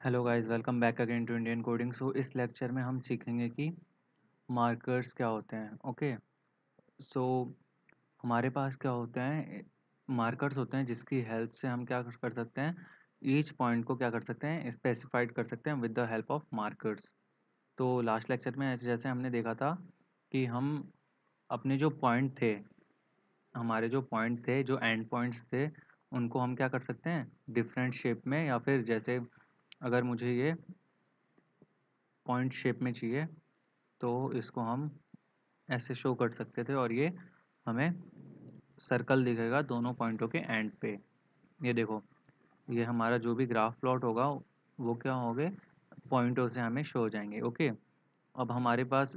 Hello guys welcome back again to Indian coding so इस lecture में हम सीखेंगे कि मार्कर्स क्या होते हैं ओके सो हमारे पास क्या होते हैं? मार्कर्स होते हैं जिसकी हेल्प से हम क्या कर सकते हैं? ईच पॉइंट को क्या कर सकते हैं? स्पेसिफाइड कर सकते हैं with the help of markers तो लास्ट लेक्चर में जैसे हमने देखा था कि हम अपने जो पॉइंट थे, हमारे जो पॉइंट थे, जो एंड पॉइंट्स थे, उनको हम क्या कर सकते हैं? डिफरेंट शेप में या फिर जैसे अगर मुझे ये पॉइंट शेप में चाहिए तो इसको हम ऐसे शो कर सकते थे और ये हमें सर्कल दिखेगा दोनों पॉइंटों के एंड पे। ये देखो, ये हमारा जो भी ग्राफ प्लॉट होगा, वो क्या होंगे? पॉइंटों से हमें शो हो जाएँगे ओके अब हमारे पास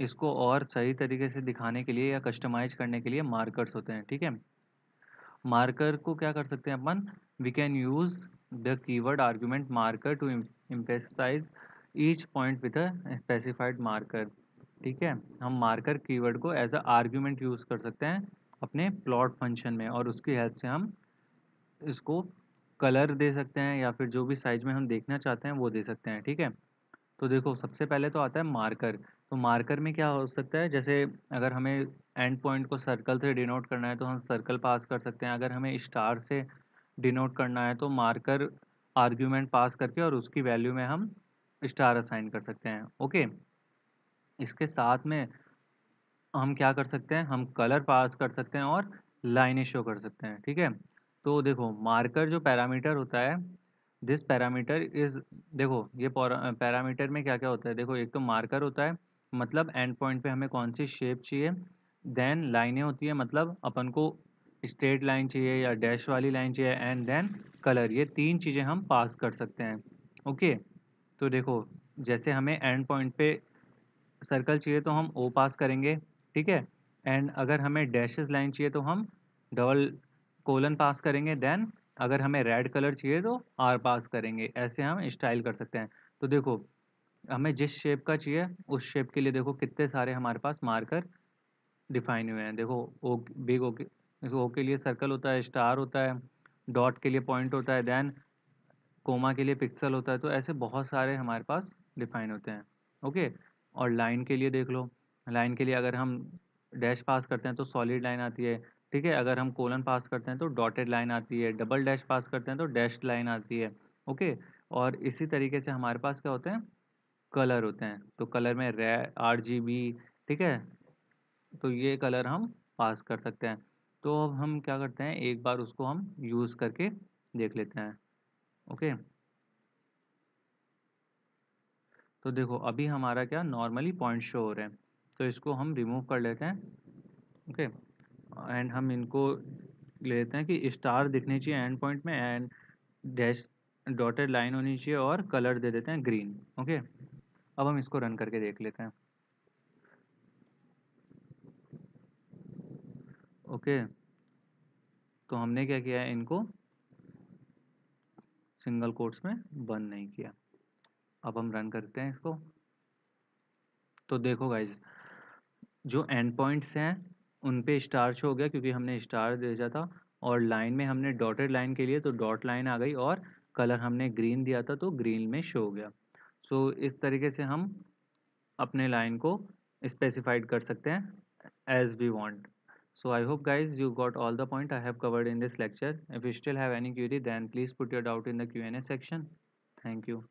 इसको और सही तरीके से दिखाने के लिए या कस्टमाइज करने के लिए मार्कर्स होते हैं, ठीक है? मार्कर को क्या कर सकते हैं अपन? We can use the keyword argument marker to emphasize each point with a specified marker. ठीक है? हम मार्कर कीवर्ड को एज अ आर्ग्यूमेंट यूज़ कर सकते हैं अपने प्लॉट फ़ंक्शन में और उसकी हेल्प से हम इसको कलर दे सकते हैं या फिर जो भी साइज़ में हम देखना चाहते हैं वो दे सकते हैं। ठीक है? तो देखो, सबसे पहले तो आता है मार्कर तो मार्कर में क्या हो सकता है? जैसे अगर हमें एंड पॉइंट को सर्कल से डिनोट करना है तो हम सर्कल पास कर सकते हैं। अगर हमें स्टार से डिनोट करना है तो मार्कर आर्ग्यूमेंट पास करके और उसकी वैल्यू में हम स्टार असाइन कर सकते हैं, ओके? इसके साथ में हम क्या कर सकते हैं? हम कलर पास कर सकते हैं और लाइनें शो कर सकते हैं, ठीक है? तो देखो, मार्कर जो पैरामीटर होता है दिस पैरामीटर इज़ देखो, ये पैरामीटर में क्या क्या होता है? देखो, एक तो मार्कर होता है मतलब एंड पॉइंट पे हमें कौन सी शेप चाहिए? देन लाइनें होती है मतलब अपन को स्ट्रेट लाइन चाहिए या डैश वाली लाइन चाहिए एंड देन कलर ये तीन चीज़ें हम पास कर सकते हैं। ओके तो देखो, जैसे हमें एंड पॉइंट पे सर्कल चाहिए तो हम ओ पास करेंगे, ठीक है? एंड अगर हमें डैशेस लाइन चाहिए तो हम डबल कोलन पास करेंगे देन अगर हमें रेड कलर चाहिए तो आर पास करेंगे, ऐसे हम स्टाइल कर सकते हैं। तो देखो, हमें जिस शेप का चाहिए, उस शेप के लिए देखो कितने सारे हमारे पास मार्कर डिफाइन हुए हैं। देखो ओ बिग ओ ओ के लिए सर्कल होता है स्टार होता है डॉट के लिए पॉइंट होता है देन कोमा के लिए पिक्सल होता है तो ऐसे बहुत सारे हमारे पास डिफाइन होते हैं ओके और लाइन के लिए देख लो लाइन के लिए अगर हम डैश पास करते हैं तो सॉलिड लाइन आती है, ठीक है? अगर हम कोलन पास करते हैं तो डॉटेड लाइन आती है डबल डैश पास करते हैं तो डैश लाइन आती है ओके और इसी तरीके से हमारे पास क्या होते हैं? कलर होते हैं तो कलर में रे आर जी बी ठीक है? तो ये कलर हम पास कर सकते हैं। तो अब हम क्या करते हैं, एक बार उसको हम यूज़ करके देख लेते हैं, ओके? तो देखो, अभी हमारा क्या नॉर्मली पॉइंट शो हो रहे हैं तो इसको हम रिमूव कर लेते हैं, ओके? एंड हम इनको ले लेते हैं कि स्टार दिखनी चाहिए एंड पॉइंट में एंड डैश, डॉटेड लाइन होनी चाहिए और कलर दे देते हैं ग्रीन, ओके? अब हम इसको रन करके देख लेते हैं। ओके। तो हमने क्या किया है इनको? सिंगल कोट्स में बंद नहीं किया। अब हम रन करते हैं इसको। तो देखो गाइज़ जो एंड पॉइंट्स हैं उन पे स्टार शो हो गया क्योंकि हमने स्टार भेजा था और लाइन में हमने डॉटेड लाइन के लिए तो डॉट लाइन आ गई और कलर हमने ग्रीन दिया था तो ग्रीन में शो हो गया। सो so, इस तरीके से हम अपने लाइन को स्पेसिफाइड कर सकते हैं as we want. So I hope guys you got all the point I have covered in this lecture. If you still have any query then please put your doubt in the Q&A section. Thank you.